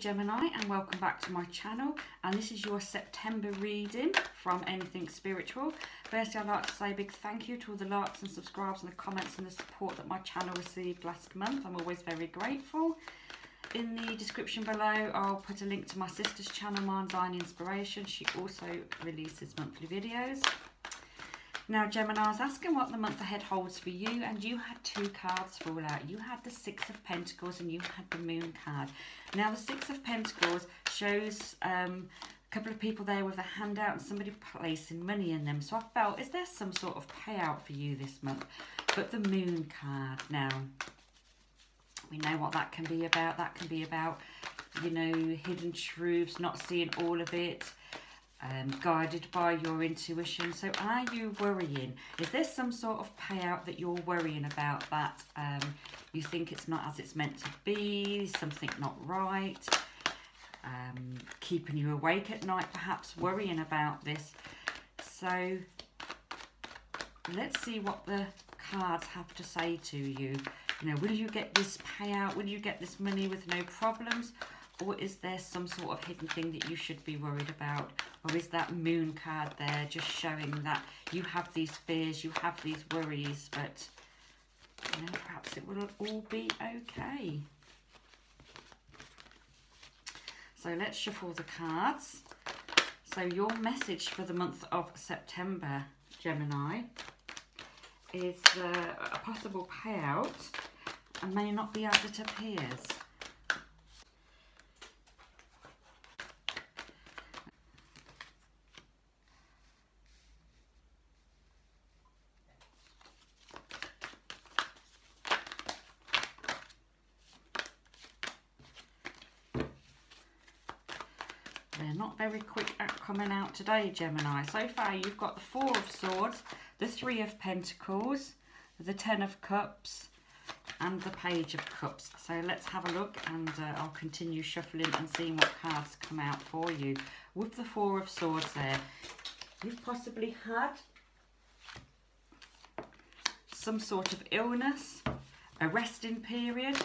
Gemini and welcome back to my channel and this is your September reading from Anything Spiritual. Firstly I'd like to say a big thank you to all the likes and subscribes and the comments and the support that my channel received last month. I'm always very grateful. In the description below I'll put a link to my sister's channel Mind's Inspiration. She also releases monthly videos. Now, Gemini, I was asking what the month ahead holds for you, and you had two cards fall out. You had the Six of Pentacles and you had the Moon card. Now, the Six of Pentacles shows um, a couple of people there with a handout and somebody placing money in them. So I felt, is there some sort of payout for you this month? But the Moon card, now, we know what that can be about. That can be about, you know, hidden truths, not seeing all of it um, guided by your intuition. So are you worrying? Is there some sort of payout that you're worrying about that um, you think it's not as it's meant to be, something not right, um, keeping you awake at night, perhaps worrying about this. So let's see what the cards have to say to you. You know, will you get this payout? Will you get this money with no problems? Or is there some sort of hidden thing that you should be worried about? Or is that moon card there just showing that you have these fears, you have these worries, but you know, perhaps it will all be okay. So let's shuffle the cards. So your message for the month of September, Gemini, is uh, a possible payout and may not be as it appears. They're not very quick at coming out today, Gemini. So far, you've got the Four of Swords, the Three of Pentacles, the Ten of Cups, and the Page of Cups. So let's have a look and uh, I'll continue shuffling and seeing what cards come out for you. With the Four of Swords there, you've possibly had some sort of illness, a resting period,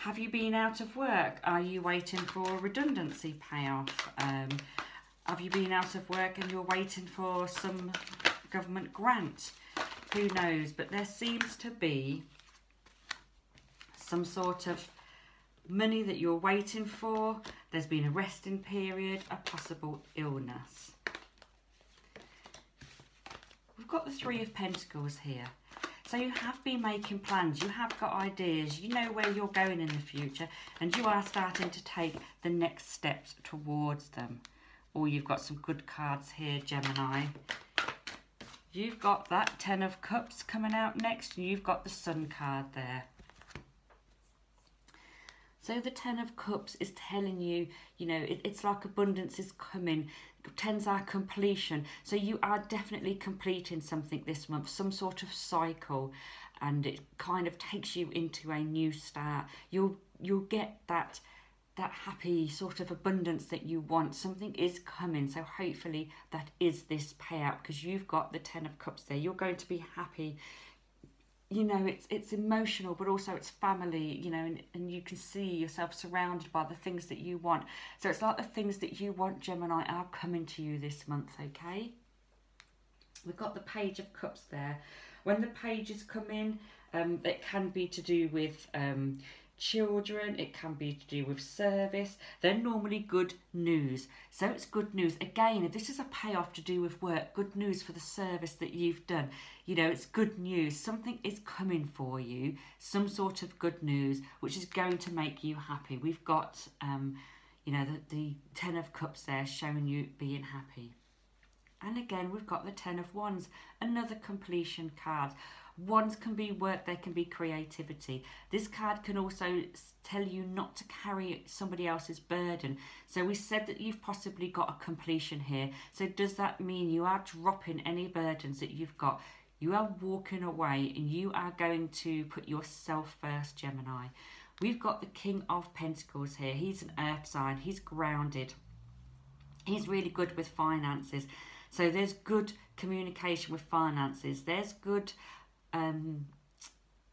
have you been out of work? Are you waiting for redundancy payoff? Um, have you been out of work and you're waiting for some government grant? Who knows? But there seems to be some sort of money that you're waiting for. There's been a resting period, a possible illness. We've got the Three of Pentacles here. So you have been making plans, you have got ideas, you know where you're going in the future and you are starting to take the next steps towards them. Or you've got some good cards here, Gemini. You've got that Ten of Cups coming out next and you've got the Sun card there. So the Ten of Cups is telling you, you know, it, it's like abundance is coming. Tens are completion. So you are definitely completing something this month, some sort of cycle. And it kind of takes you into a new start. You'll you'll get that that happy sort of abundance that you want. Something is coming. So hopefully that is this payout because you've got the Ten of Cups there. You're going to be happy you know it's it's emotional but also it's family you know and, and you can see yourself surrounded by the things that you want. So it's like the things that you want gemini are coming to you this month okay? We've got the page of cups there. When the pages come in um, it can be to do with um, children, it can be to do with service. They're normally good news. So it's good news. Again, if this is a payoff to do with work, good news for the service that you've done. You know, it's good news. Something is coming for you, some sort of good news, which is going to make you happy. We've got, um, you know, the, the Ten of Cups there showing you being happy. And again, we've got the Ten of Wands, another completion card. Wands can be work, they can be creativity. This card can also tell you not to carry somebody else's burden. So we said that you've possibly got a completion here. So does that mean you are dropping any burdens that you've got? You are walking away and you are going to put yourself first, Gemini. We've got the King of Pentacles here. He's an earth sign. He's grounded. He's really good with finances. So there's good communication with finances. There's good um,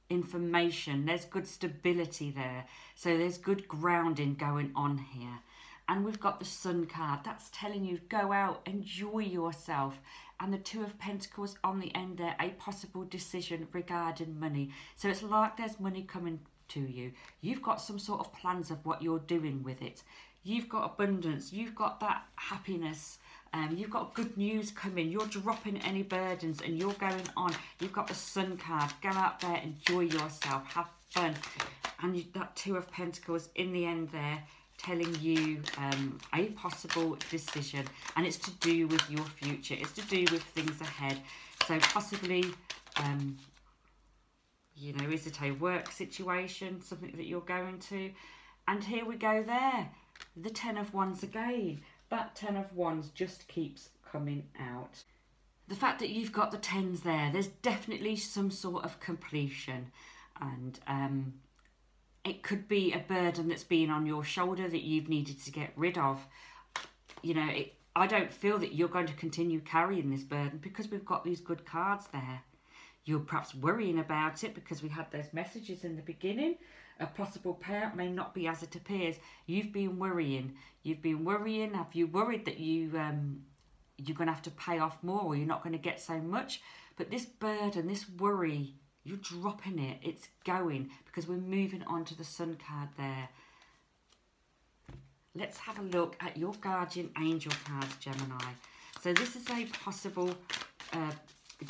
information. There's good stability there. So there's good grounding going on here. And we've got the Sun card. That's telling you go out, enjoy yourself. And the Two of Pentacles on the end there, a possible decision regarding money. So it's like there's money coming to you. You've got some sort of plans of what you're doing with it. You've got abundance. You've got that happiness. Um, you've got good news coming. You're dropping any burdens and you're going on. You've got the sun card. Go out there, enjoy yourself, have fun. And you, that Two of Pentacles in the end there telling you um, a possible decision. And it's to do with your future. It's to do with things ahead. So possibly, um, you know, is it a work situation, something that you're going to? And here we go there. The Ten of Wands again that Ten of Wands just keeps coming out. The fact that you've got the tens there, there's definitely some sort of completion and um, it could be a burden that's been on your shoulder that you've needed to get rid of. You know, it, I don't feel that you're going to continue carrying this burden because we've got these good cards there. You're perhaps worrying about it because we had those messages in the beginning a possible payout may not be as it appears. You've been worrying. You've been worrying. Have you worried that you um, you're going to have to pay off more or you're not going to get so much? But this burden, this worry, you're dropping it. It's going because we're moving on to the sun card there. Let's have a look at your guardian angel cards, Gemini. So this is a possible uh,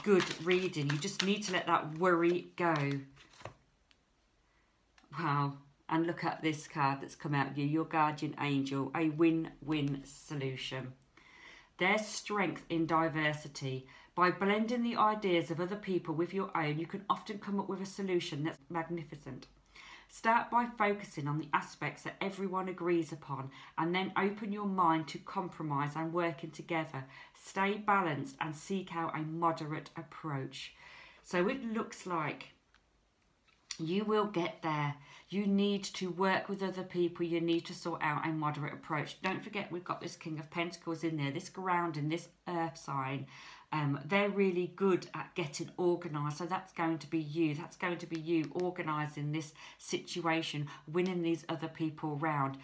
good reading. You just need to let that worry go. Wow. And look at this card that's come out of you, your guardian angel, a win-win solution. There's strength in diversity. By blending the ideas of other people with your own, you can often come up with a solution that's magnificent. Start by focusing on the aspects that everyone agrees upon and then open your mind to compromise and working together. Stay balanced and seek out a moderate approach. So it looks like you will get there. You need to work with other people. You need to sort out a moderate approach. Don't forget, we've got this King of Pentacles in there, this grounding, this earth sign. Um, they're really good at getting organised. So that's going to be you. That's going to be you organising this situation, winning these other people round,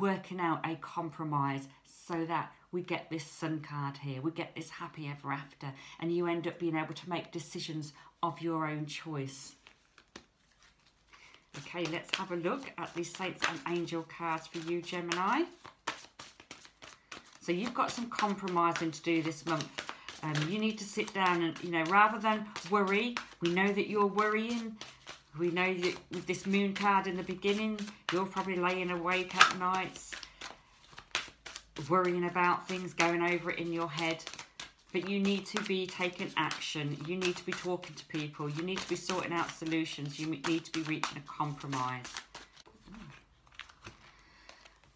working out a compromise so that we get this sun card here. We get this happy ever after. And you end up being able to make decisions of your own choice. Okay, let's have a look at the Saints and Angel cards for you, Gemini. So you've got some compromising to do this month. Um, you need to sit down and, you know, rather than worry, we know that you're worrying. We know that with this moon card in the beginning, you're probably laying awake at nights, worrying about things, going over it in your head. But you need to be taking action. You need to be talking to people. You need to be sorting out solutions. You need to be reaching a compromise.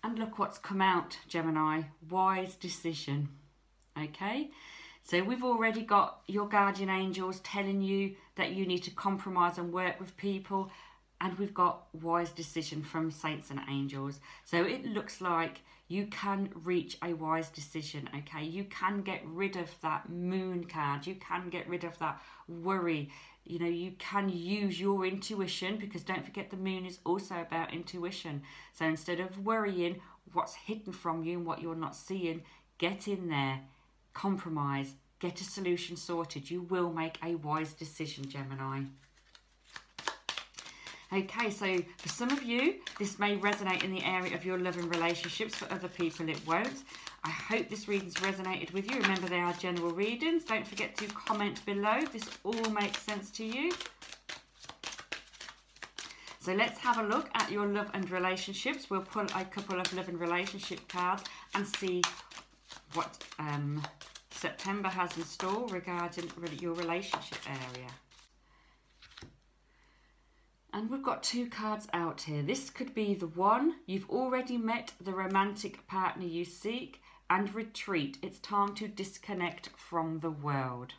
And look what's come out, Gemini. Wise decision. Okay? So we've already got your guardian angels telling you that you need to compromise and work with people. And we've got wise decision from saints and angels. So it looks like you can reach a wise decision, okay? You can get rid of that moon card. You can get rid of that worry. You know, you can use your intuition because don't forget the moon is also about intuition. So instead of worrying what's hidden from you and what you're not seeing, get in there, compromise, get a solution sorted. You will make a wise decision, Gemini. Okay, so for some of you, this may resonate in the area of your loving relationships. For other people, it won't. I hope this reading's resonated with you. Remember, they are general readings. Don't forget to comment below this all makes sense to you. So let's have a look at your love and relationships. We'll pull a couple of love and relationship cards and see what um, September has in store regarding your relationship area. And we've got two cards out here. This could be the one. You've already met the romantic partner you seek and retreat. It's time to disconnect from the world.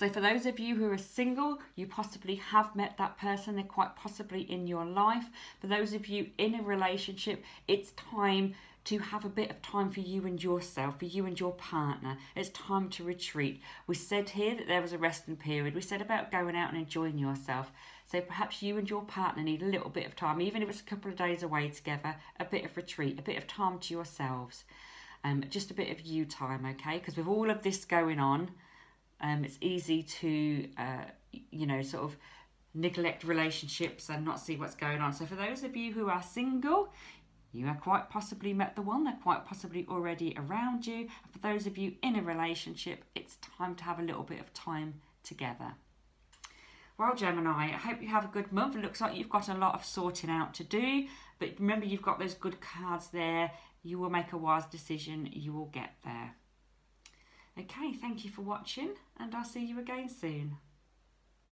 So, for those of you who are single, you possibly have met that person, they're quite possibly in your life. For those of you in a relationship, it's time to have a bit of time for you and yourself, for you and your partner. It's time to retreat. We said here that there was a resting period. We said about going out and enjoying yourself. So perhaps you and your partner need a little bit of time, even if it's a couple of days away together, a bit of retreat, a bit of time to yourselves. Um, just a bit of you time, okay? Because with all of this going on, um, it's easy to, uh, you know, sort of neglect relationships and not see what's going on. So for those of you who are single, you have quite possibly met the one, they're quite possibly already around you. And for those of you in a relationship, it's time to have a little bit of time together. Well, Gemini, I hope you have a good month. It looks like you've got a lot of sorting out to do, but remember you've got those good cards there. You will make a wise decision, you will get there. Okay, thank you for watching, and I'll see you again soon.